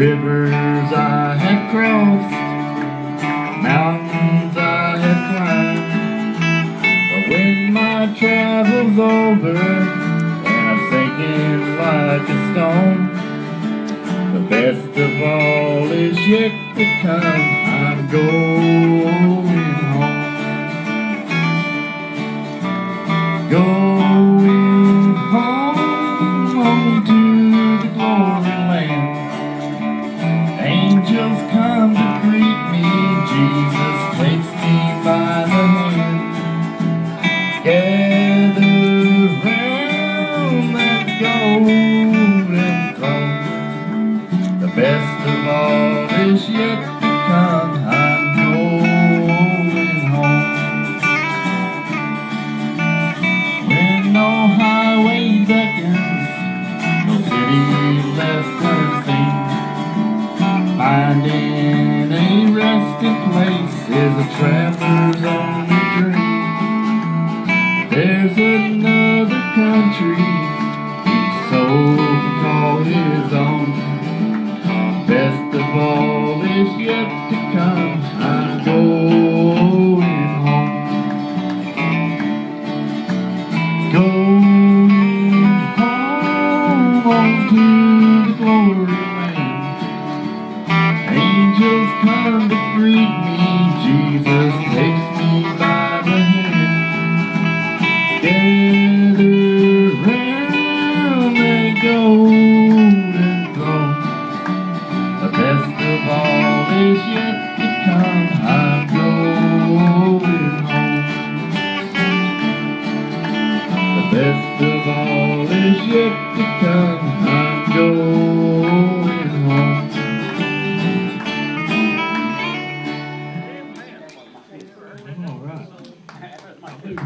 Rivers I have crossed, mountains I have climbed. But when my travel's over and I'm sinking like a stone, the best of all is yet to come. I'm going golden throne. The best of all is yet to come. I'm going home. When no highway beckons, no city left unseen. Finding a resting place is a traveler's only dream. There's another best of all is yet to come. I'm going home. All right. I think